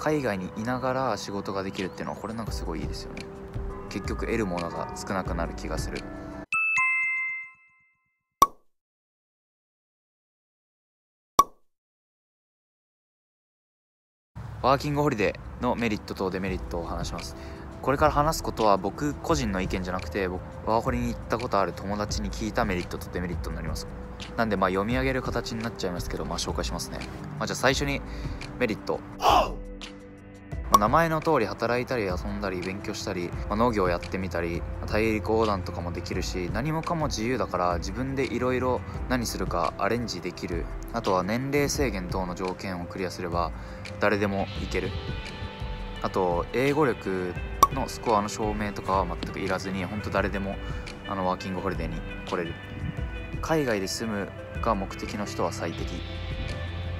海外にいながら仕事ができるっていうのはこれなんかすごいいいですよね。結局得るものが少なくなる気がする。ワーキングホリデーのメリットとデメリットを話します。これから話すことは僕個人の意見じゃなくて僕ワーホリに行ったことある友達に聞いたメリットとデメリットになります。なんでまあ読み上げる形になっちゃいますけどまあ紹介しますね、まあ、じゃあ最初にメリット。名前の通り働いたり遊んだり勉強したり、まあ、農業やってみたり大陸横断とかもできるし何もかも自由だから自分でいろいろ何するかアレンジできる。あとは年齢制限等の条件をクリアすれば誰でもいける。あと英語力のスコアの証明とかは全くいらずに本当誰でもあのワーキングホリデーに来れる。海外で住むが目的の人は最適。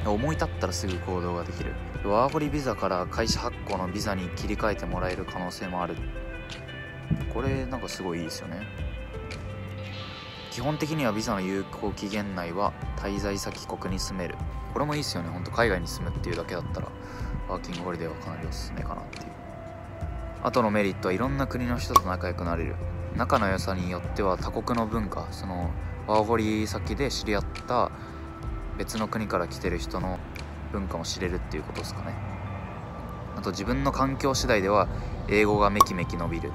思い立ったらすぐ行動ができる。ワーホリビザから会社発行のビザに切り替えてもらえる可能性もある。これなんかすごいいいですよね。基本的にはビザの有効期限内は滞在先国に住める。これもいいですよね。ほんと海外に住むっていうだけだったらワーキングホリデーはかなりおすすめかなっていう。あとのメリットはいろんな国の人と仲良くなれる。仲の良さによっては他国の文化そのワーホリ先で知り合った別の国から来てる人の文化も知れるっていうことですかね。あと自分の環境次第では英語がめきめき伸びる、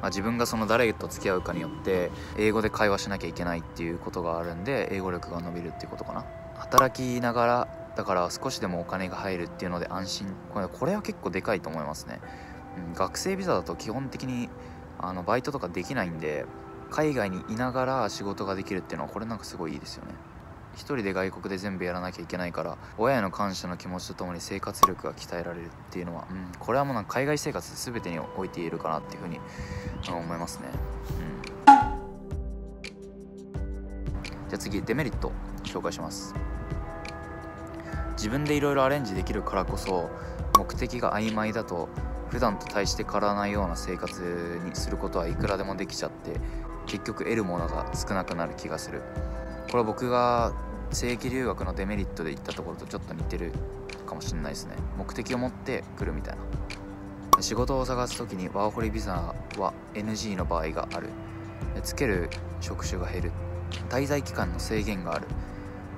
まあ、自分がその誰と付き合うかによって英語で会話しなきゃいけないっていうことがあるんで英語力が伸びるっていうことかな。働きながらだから少しでもお金が入るっていうので安心。これこれは結構でかいと思いますね、うん、学生ビザだと基本的にあのバイトとかできないんで海外にいながら仕事ができるっていうのはこれなんかすごいいいですよね。一人で外国で全部やらなきゃいけないから親への感謝の気持ちとともに生活力が鍛えられるっていうのは、うん、これはもうなんか海外生活全てにおいているかなっていうふうに思いますね、うん、じゃあ次デメリット紹介します。自分でいろいろアレンジできるからこそ目的が曖昧だと普段と大して変わらないような生活にすることはいくらでもできちゃって結局得るものが少なくなる気がする。これ僕が正規留学のデメリットで言ったところとちょっと似てるかもしれないですね。目的を持って来るみたいな。仕事を探す時にワーホリビザは NG の場合がある。つける職種が減る。滞在期間の制限がある。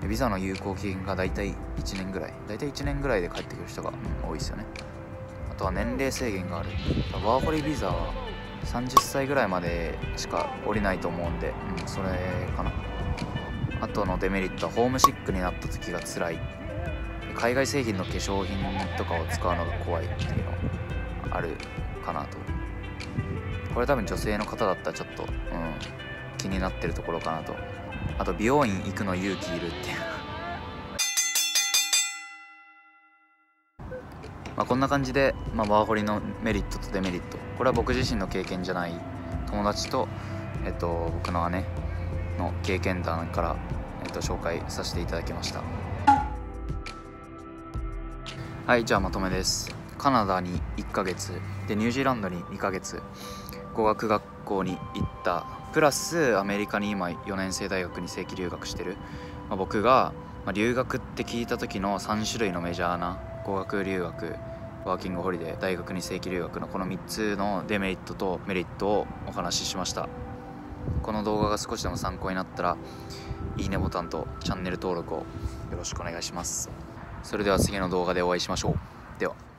ビザの有効期限が大体1年ぐらい。大体1年ぐらいで帰ってくる人が、うん、多いですよね。あとは年齢制限がある。ワーホリビザは30歳ぐらいまでしか降りないと思うんで、うん、それかな。あとのデメリットはホームシックになった時が辛い。海外製品の化粧品とかを使うのが怖いっていうのあるかなと。これ多分女性の方だったらちょっと、うん、気になってるところかなと。あと美容院行くの勇気いるっていう。まあこんな感じで、まあ、ワーホリのメリットとデメリット。これは僕自身の経験じゃない友達と、えっと、僕の姉の経験談から、えっと、紹介させていただきました。はいじゃあまとめです。カナダに1ヶ月でニュージーランドに2ヶ月語学学校に行った。プラスアメリカに今4年生大学に正規留学してる、まあ、僕が、まあ、留学って聞いた時の3種類のメジャーな語学留学ワーキングホリデー大学に正規留学のこの3つのデメリットとメリットをお話ししました。この動画が少しでも参考になったらいいねボタンとチャンネル登録をよろしくお願いします。それでは次の動画でお会いしましょう。では。